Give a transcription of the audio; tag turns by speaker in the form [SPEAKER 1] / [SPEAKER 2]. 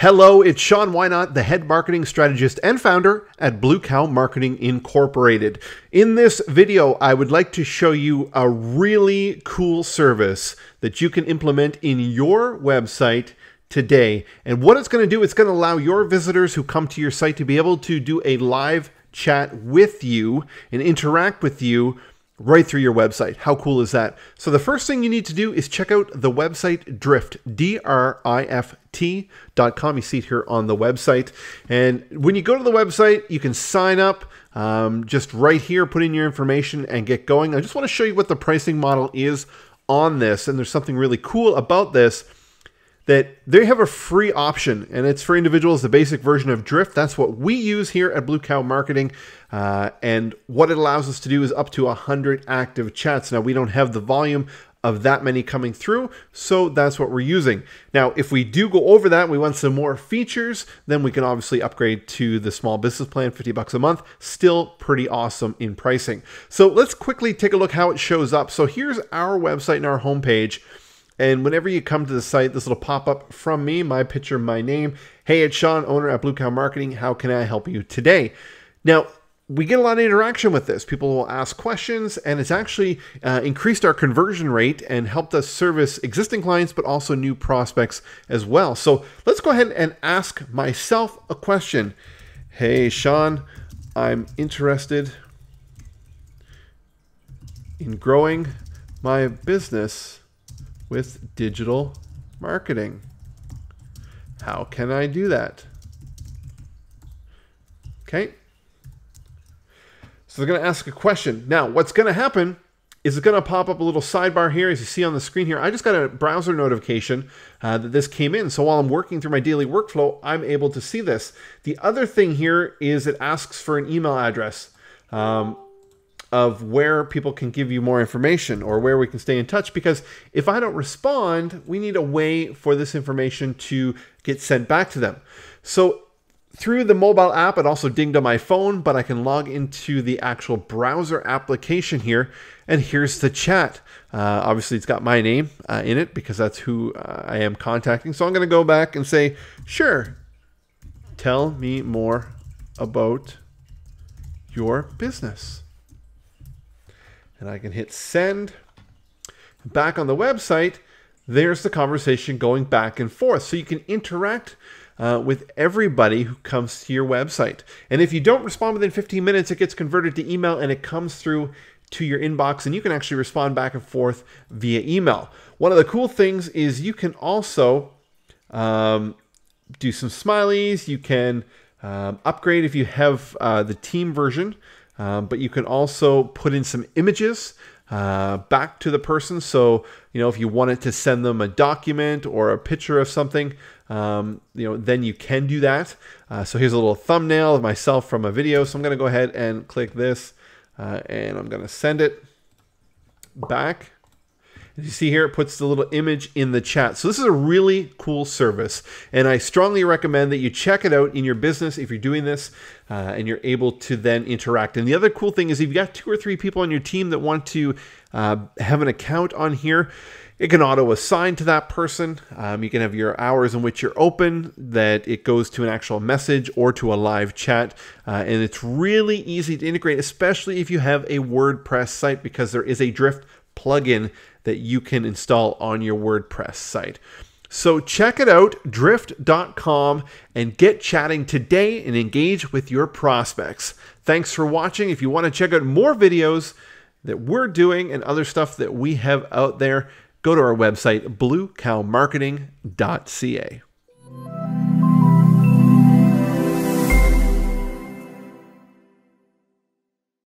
[SPEAKER 1] Hello, it's Sean Wynot, the head marketing strategist and founder at Blue Cow Marketing Incorporated. In this video, I would like to show you a really cool service that you can implement in your website today. And what it's going to do, it's going to allow your visitors who come to your site to be able to do a live chat with you and interact with you right through your website. How cool is that? So the first thing you need to do is check out the website Drift, D-R-I-F-T.com. You see it here on the website. And when you go to the website, you can sign up um, just right here, put in your information and get going. I just want to show you what the pricing model is on this. And there's something really cool about this that they have a free option and it's for individuals the basic version of drift. That's what we use here at blue cow marketing uh, and what it allows us to do is up to 100 active chats. Now we don't have the volume of that many coming through so that's what we're using. Now if we do go over that we want some more features then we can obviously upgrade to the small business plan 50 bucks a month. Still pretty awesome in pricing. So let's quickly take a look how it shows up. So here's our website and our homepage and whenever you come to the site, this little pop up from me, my picture, my name. Hey, it's Sean, owner at Blue Cow Marketing. How can I help you today? Now, we get a lot of interaction with this. People will ask questions, and it's actually uh, increased our conversion rate and helped us service existing clients, but also new prospects as well. So let's go ahead and ask myself a question. Hey, Sean, I'm interested in growing my business with digital marketing. How can I do that? Okay. So they're going to ask a question. Now, what's going to happen is it's going to pop up a little sidebar here, as you see on the screen here. I just got a browser notification uh, that this came in. So while I'm working through my daily workflow, I'm able to see this. The other thing here is it asks for an email address. Um, of where people can give you more information or where we can stay in touch. Because if I don't respond, we need a way for this information to get sent back to them. So through the mobile app, it also dinged on my phone, but I can log into the actual browser application here. And here's the chat. Uh, obviously, it's got my name uh, in it because that's who uh, I am contacting. So I'm going to go back and say, sure, tell me more about your business and I can hit send. Back on the website, there's the conversation going back and forth. So you can interact uh, with everybody who comes to your website. And if you don't respond within 15 minutes, it gets converted to email and it comes through to your inbox and you can actually respond back and forth via email. One of the cool things is you can also um, do some smileys. You can um, upgrade if you have uh, the team version. Um, but you can also put in some images uh, back to the person. So, you know, if you wanted to send them a document or a picture of something, um, you know, then you can do that. Uh, so here's a little thumbnail of myself from a video. So I'm going to go ahead and click this uh, and I'm going to send it back. You see here, it puts the little image in the chat. So this is a really cool service, and I strongly recommend that you check it out in your business if you're doing this, uh, and you're able to then interact. And the other cool thing is if you've got two or three people on your team that want to uh, have an account on here, it can auto assign to that person. Um, you can have your hours in which you're open, that it goes to an actual message or to a live chat. Uh, and it's really easy to integrate, especially if you have a WordPress site, because there is a Drift plugin that you can install on your WordPress site. So check it out, drift.com, and get chatting today and engage with your prospects. Thanks for watching. If you want to check out more videos that we're doing and other stuff that we have out there, go to our website, bluecowmarketing.ca.